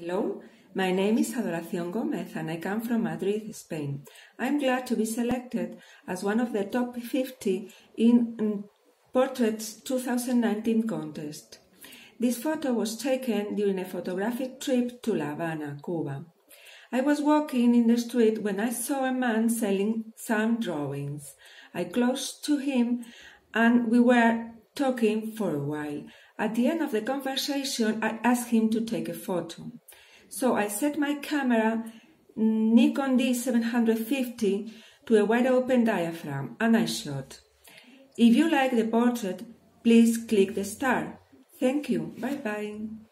Hello, my name is Adoración Gómez and I come from Madrid, Spain. I'm glad to be selected as one of the top 50 in mm, Portraits 2019 contest. This photo was taken during a photographic trip to La Habana, Cuba. I was walking in the street when I saw a man selling some drawings. I closed to him and we were talking for a while. At the end of the conversation, I asked him to take a photo. So I set my camera Nikon D750 to a wide open diaphragm and I shot. If you like the portrait, please click the star. Thank you. Bye bye.